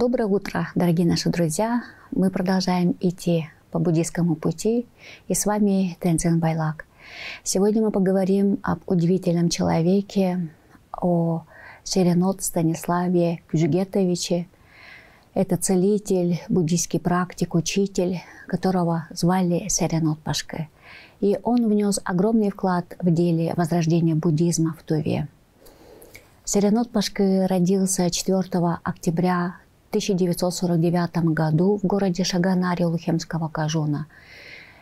Доброе утро, дорогие наши друзья! Мы продолжаем идти по буддийскому пути, и с вами Тензин Байлак. Сегодня мы поговорим об удивительном человеке, о Шеренот Станиславе Кюжгетовиче. Это целитель, буддийский практик, учитель, которого звали Серенот Пашке. И он внес огромный вклад в деле возрождения буддизма в Туве. Серенот Пашке родился 4 октября 1949 году в городе Шаганаре Лухемского Кажуна.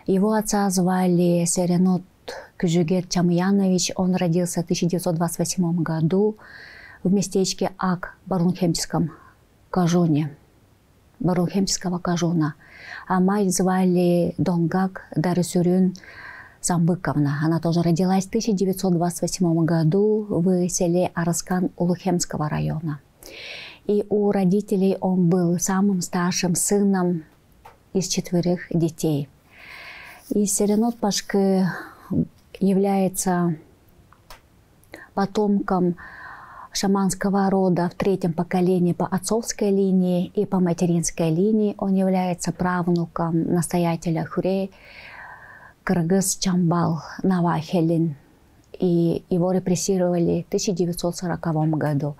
Его отца звали Серенот Кюжугет Чамьянович. Он родился в 1928 году в местечке Ак Барунхемском Кажуне. Барунхемского Кажуна. А мать звали Донгак Дарисюрюн Самбыковна. Она тоже родилась в 1928 году в селе Араскан Улухемского района. И у родителей он был самым старшим сыном из четверых детей. И Серенот Пашки является потомком шаманского рода в третьем поколении по отцовской линии и по материнской линии. Он является правнуком настоятеля Хурей Кыргыз Чамбал Навахелин. И его репрессировали в 1940 году.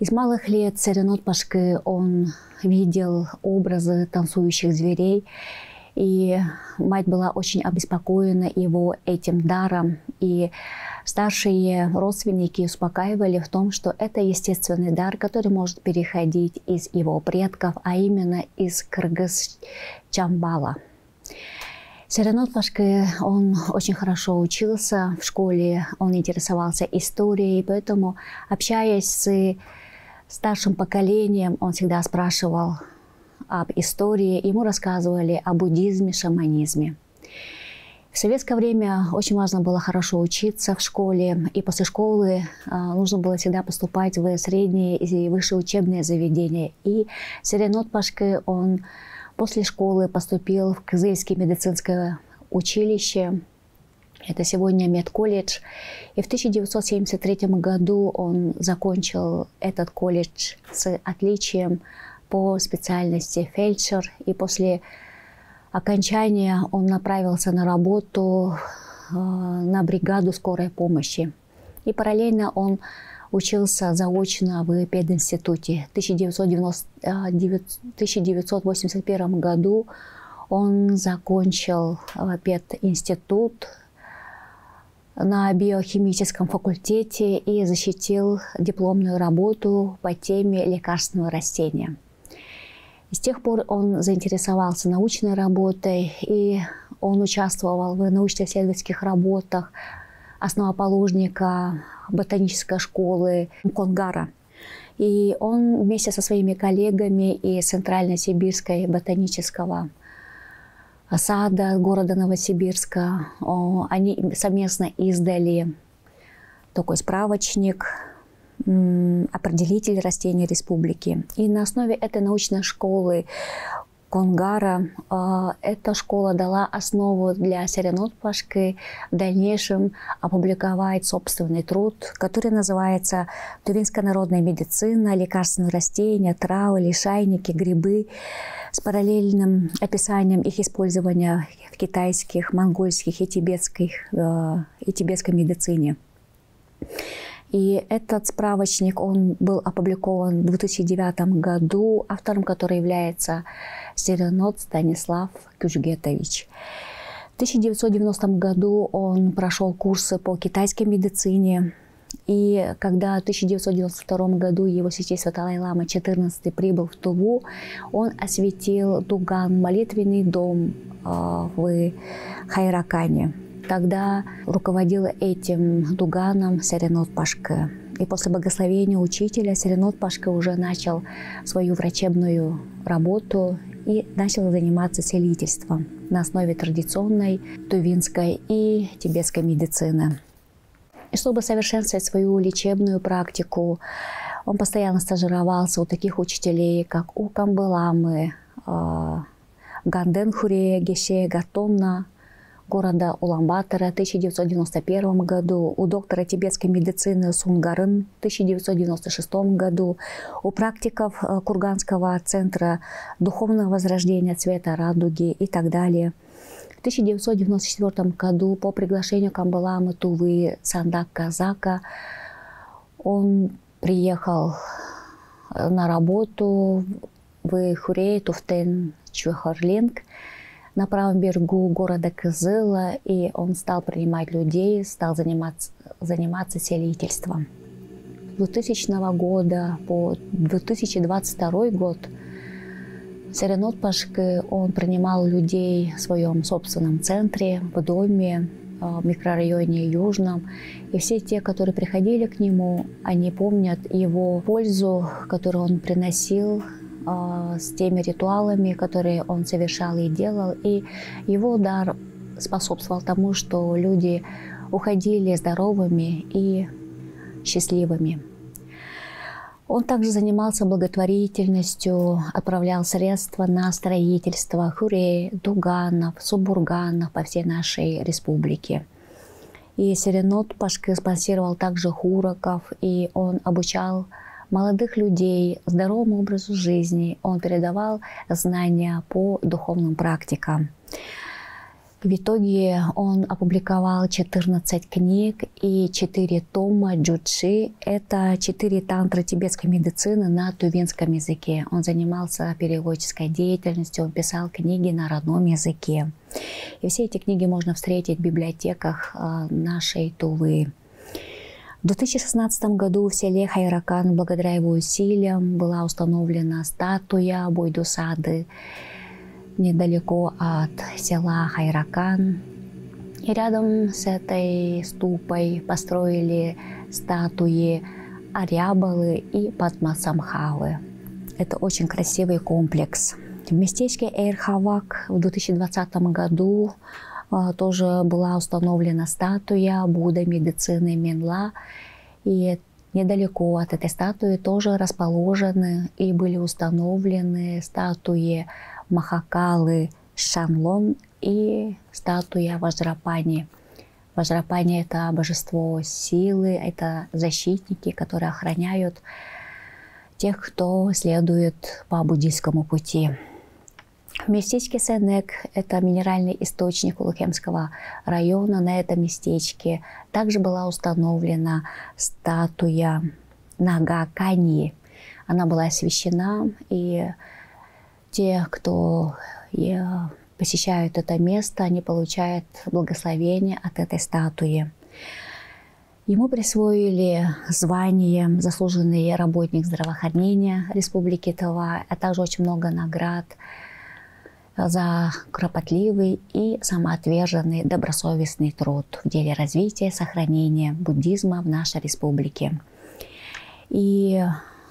Из малых лет Серенот Пашки он видел образы танцующих зверей, и мать была очень обеспокоена его этим даром. И старшие родственники успокаивали в том, что это естественный дар, который может переходить из его предков, а именно из Кыргыз Чамбала. Серенот Пашки, он очень хорошо учился в школе, он интересовался историей, поэтому, общаясь с старшим поколением он всегда спрашивал об истории, ему рассказывали о буддизме, шаманизме. В советское время очень важно было хорошо учиться в школе, и после школы а, нужно было всегда поступать в средние и высшие учебные заведения. И Серенот Пашки, он после школы поступил в Кызыльское медицинское училище, это сегодня медколледж. И в 1973 году он закончил этот колледж с отличием по специальности фельдшер. И после окончания он направился на работу э, на бригаду скорой помощи. И параллельно он учился заочно в пединституте. В 1990, 1981 э, году он закончил э, пединститут на биохимическом факультете и защитил дипломную работу по теме лекарственного растения. С тех пор он заинтересовался научной работой, и он участвовал в научно-исследовательских работах основоположника ботанической школы Конгара. И он вместе со своими коллегами из Центрально-Сибирской ботанического сада города Новосибирска. Они совместно издали такой справочник определитель растений республики. И на основе этой научной школы Конгара а, эта школа дала основу для Серенот Пашки в дальнейшем опубликовать собственный труд, который называется «Тувинская народная медицина. Лекарственные растения, травы, лишайники, грибы» с параллельным описанием их использования в китайских, монгольских и, тибетских, э, и тибетской медицине. И этот справочник, он был опубликован в 2009 году, автором которого является Серенот Станислав Кюжгетович. В 1990 году он прошел курсы по китайской медицине, и когда в 1992 году его святейство Талай-Лама XIV прибыл в Туву, он осветил Дуган, молитвенный дом э, в Хайракане. Тогда руководил этим Дуганом Серенот Пашке. И после благословения учителя Серенот Пашке уже начал свою врачебную работу и начал заниматься целительством на основе традиционной тувинской и тибетской медицины. И чтобы совершенствовать свою лечебную практику, он постоянно стажировался у таких учителей, как у Камбаламы, а, Ганден Хуре, Геше Гатонна, города Уламбатора в 1991 году, у доктора тибетской медицины Сунгарын в 1996 году, у практиков э, Курганского центра духовного возрождения цвета радуги и так далее. В 1994 году по приглашению Камбалама Тувы Сандак Казака он приехал э, на работу в Хурей Туфтен Чухарлинг на правом берегу города Кызыла, и он стал принимать людей, стал заниматься, заниматься селительством. С 2000 года по 2022 год в Серенотпашке он принимал людей в своем собственном центре, в доме, в микрорайоне Южном. И все те, которые приходили к нему, они помнят его пользу, которую он приносил с теми ритуалами, которые он совершал и делал. И его удар способствовал тому, что люди уходили здоровыми и счастливыми. Он также занимался благотворительностью, отправлял средства на строительство хурей, дуганов, субурганов по всей нашей республике. И Серенот Пашки спонсировал также хураков, и он обучал молодых людей здоровому образу жизни. Он передавал знания по духовным практикам. В итоге он опубликовал 14 книг и 4 тома джучи. Это 4 тантры тибетской медицины на тувинском языке. Он занимался переводческой деятельностью, он писал книги на родном языке. И все эти книги можно встретить в библиотеках а, нашей Тувы. В 2016 году в селе Хайракан благодаря его усилиям была установлена статуя Бойдусады недалеко от села Хайракан. И рядом с этой ступой построили статуи Арябалы и Патмасамхавы. Это очень красивый комплекс. В местечке Эйрхавак в 2020 году тоже была установлена статуя Будда медицины Минла. И недалеко от этой статуи тоже расположены и были установлены статуи Махакалы Шанлон и статуя Ваджрапани. Ваджрапани – это божество силы, это защитники, которые охраняют тех, кто следует по буддийскому пути. В местечке Сенек – это минеральный источник Улухемского района. На этом местечке также была установлена статуя Нага Каньи. Она была освящена, и те, кто посещают это место, они получают благословение от этой статуи. Ему присвоили звание «Заслуженный работник здравоохранения Республики Тыва», а также очень много наград за кропотливый и самоотверженный добросовестный труд в деле развития и сохранения буддизма в нашей республике. И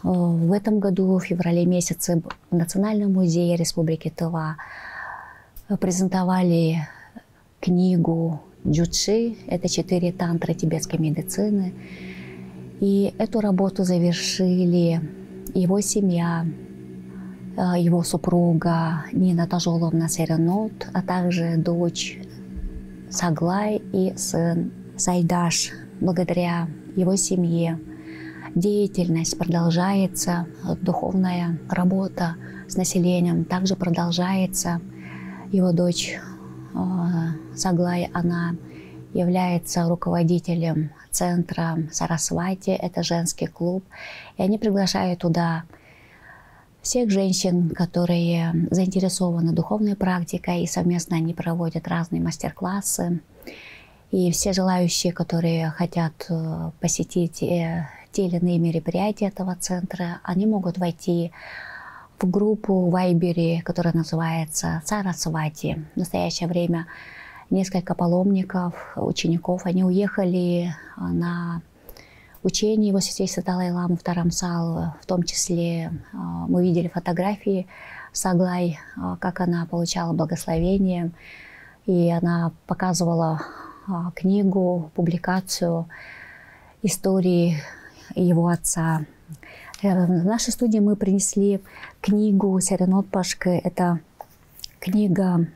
Э, в этом году, в феврале месяце, в Национальном музее Республики Тыва презентовали книгу Джучи, это четыре тантры тибетской медицины. И эту работу завершили его семья, его супруга Нина Тажоловна Серенот, а также дочь Саглай и сын Сайдаш. Благодаря его семье деятельность продолжается, духовная работа с населением также продолжается. Его дочь э, Саглай, она является руководителем центра Сарасвати, это женский клуб, и они приглашают туда всех женщин, которые заинтересованы духовной практикой, и совместно они проводят разные мастер-классы. И все желающие, которые хотят э, посетить э, те или иные мероприятия этого центра, они могут войти в группу в Вайбере, которая называется Сарасвати. В настоящее время несколько паломников, учеников, они уехали на учение его святейства Далай-Ламы в Тарамсал. В том числе а, мы видели фотографии Саглай, а, как она получала благословение. И она показывала а, книгу, публикацию истории его отца. Э, в нашей студии мы принесли книгу Серенот Пашки. Это книга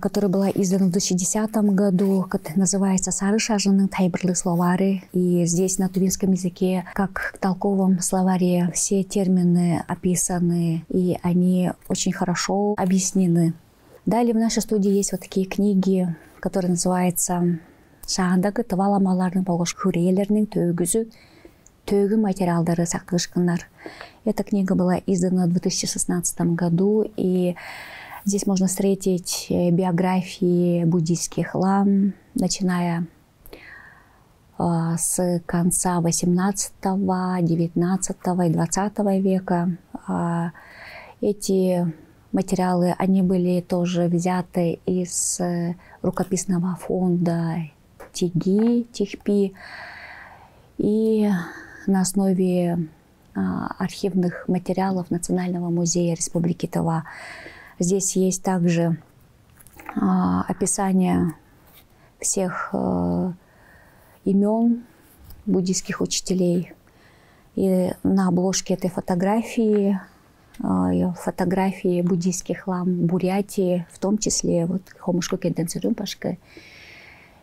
которая была издана в 2010 году, которая называется «Сары шажының тайбырлы словары». И здесь на тувинском языке, как в толковом словаре, все термины описаны, и они очень хорошо объяснены. Далее в нашей студии есть вот такие книги, которые называются «Шағандағы тываламалардың болғыш хүрелерінің төгізі төгі материалдары сақтығышқандар». Эта книга была издана в 2016 году, и Здесь можно встретить э, биографии буддийских лам, начиная а, с конца 18, 19 и 20 века. А, эти материалы, они были тоже взяты из э, рукописного фонда ТИГИ, ТИХПИ, и на основе а, архивных материалов Национального музея Республики Тыва Здесь есть также а, описание всех а, имен буддийских учителей. И на обложке этой фотографии а, фотографии буддийских лам Бурятии, в том числе вот Хомушку Кенденцерюмпашка.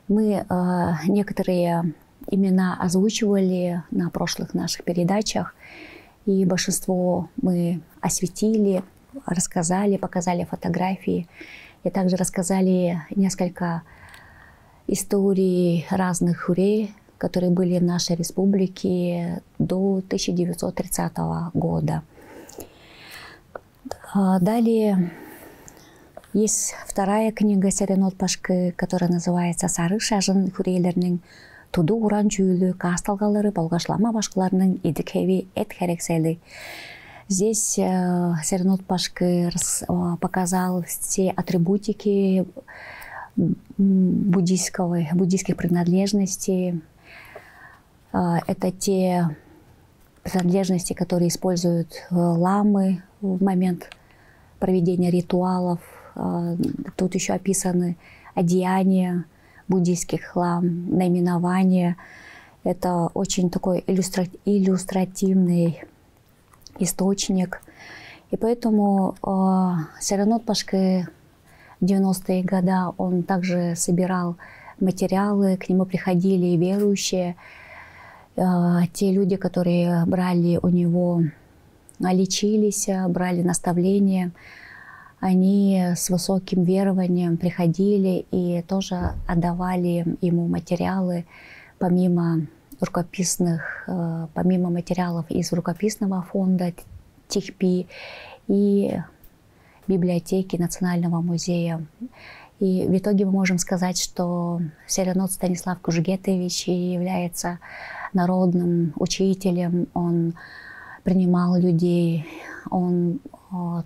Мы а, некоторые имена озвучивали на прошлых наших передачах, и большинство мы осветили – рассказали, показали фотографии. И также рассказали несколько историй разных хурей, которые были в нашей республике до 1930 года. А далее есть вторая книга Серенот Пашкы, которая называется «Сары шажын хурейлерінің туду уран жүйілі касталгалары болгашлама башкаларының идикеви эт херексели Здесь э, Сернут Пашкы э, показал все атрибутики буддийского, буддийских принадлежностей. Э, это те принадлежности, которые используют ламы в момент проведения ритуалов. Тут еще описаны одеяния буддийских лам, наименования. Это очень такой иллюстра... иллюстративный источник. И поэтому э, Сиранот Пашки в 90-е годы он также собирал материалы, к нему приходили верующие, э, те люди, которые брали у него, лечились, брали наставления, они с высоким верованием приходили и тоже отдавали ему материалы, помимо рукописных, э, помимо материалов из рукописного фонда ТИХПИ и библиотеки Национального музея. И в итоге мы можем сказать, что Селенот Станислав Кужгетович является народным учителем, он принимал людей, он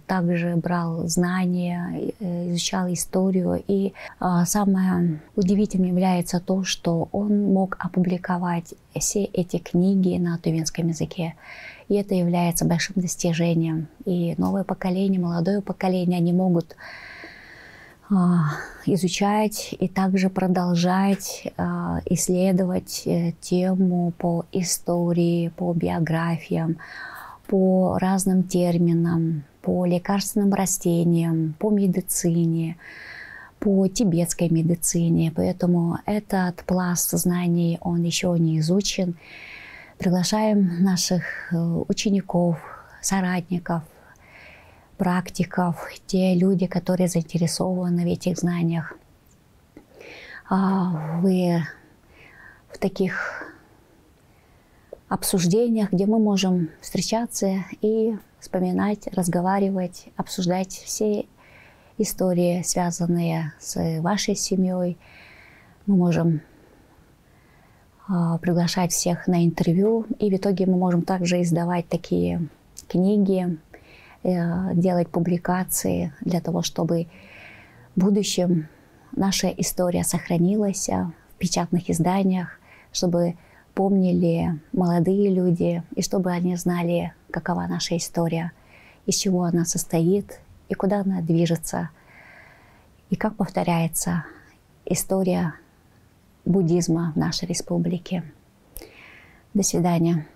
также брал знания, э, изучал историю. И а, самое удивительное является то, что он мог опубликовать все эти книги на тувинском языке. И это является большим достижением. И новое поколение, молодое поколение, они могут а, изучать и также продолжать а, исследовать э, тему по истории, по биографиям, по разным терминам, по лекарственным растениям, по медицине, по тибетской медицине. Поэтому этот пласт знаний, он еще не изучен. Приглашаем наших э, учеников, соратников, практиков, те люди, которые заинтересованы в этих знаниях. А вы в таких обсуждениях, где мы можем встречаться и вспоминать, разговаривать, обсуждать все истории, связанные с вашей семьей. Мы можем э, приглашать всех на интервью, и в итоге мы можем также издавать такие книги, э, делать публикации для того, чтобы в будущем наша история сохранилась в печатных изданиях, чтобы помнили молодые люди, и чтобы они знали, какова наша история, из чего она состоит и куда она движется, и как повторяется история буддизма в нашей республике. До свидания.